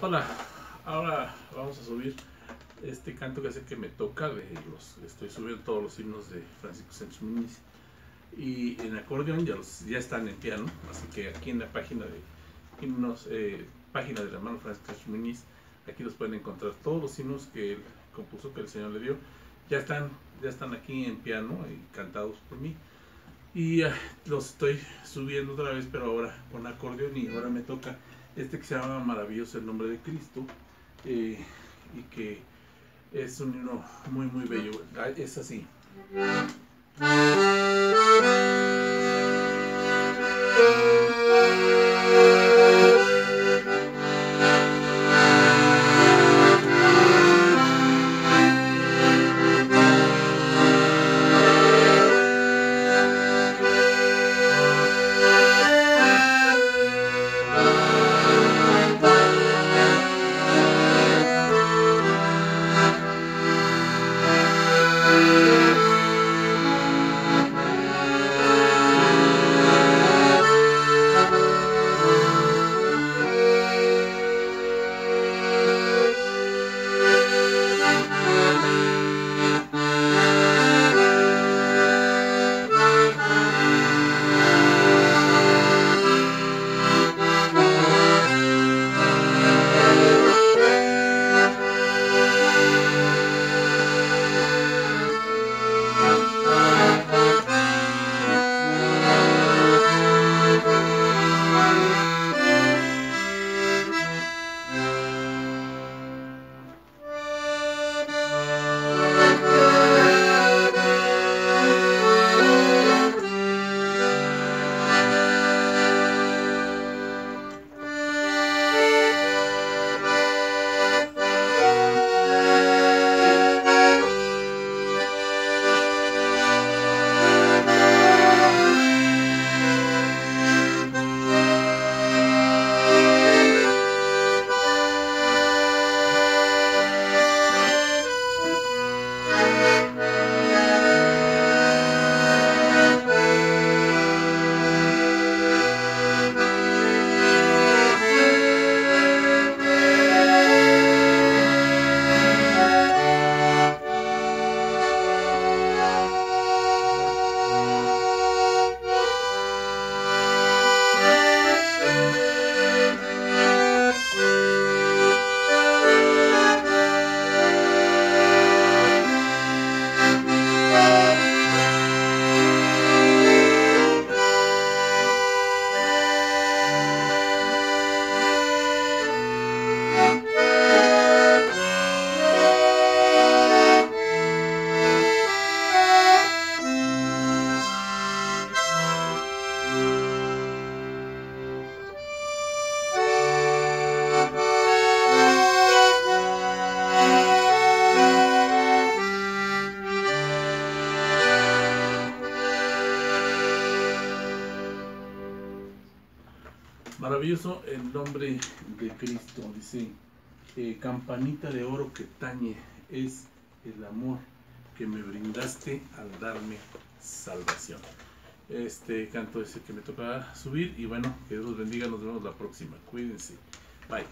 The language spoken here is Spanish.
Hola, ahora vamos a subir este canto que hace que me toca, de los, estoy subiendo todos los himnos de Francisco Sánchez y en acordeón ya, ya están en piano, así que aquí en la página de himnos, eh, página del hermano Francisco Sánchez aquí los pueden encontrar todos los himnos que él compuso, que el Señor le dio, ya están, ya están aquí en piano y cantados por mí y los estoy subiendo otra vez, pero ahora con acordeón y ahora me toca este que se llama Maravilloso el nombre de Cristo eh, y que es un himno muy muy bello. Es así. Maravilloso el nombre de Cristo, dice, eh, campanita de oro que tañe, es el amor que me brindaste al darme salvación. Este canto es el que me toca subir y bueno, que Dios los bendiga, nos vemos la próxima, cuídense, bye.